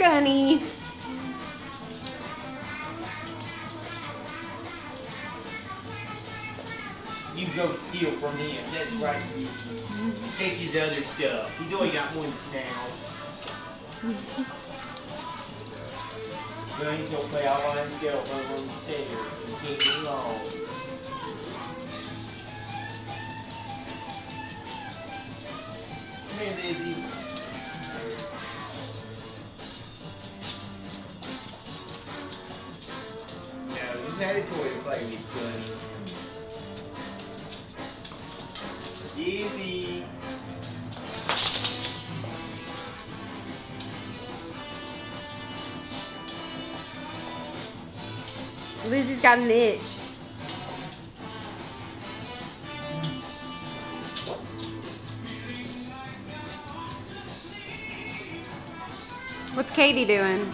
Gunny. You go steal from him. That's right, Easy. Take his other stuff. He's only got one snout. He's gonna play all by himself over on the stairs. He can't get along. Come here, Lizzie. No, he's had a to play with, Gunny. Easy. Lizzie's got an itch. What's Katie doing?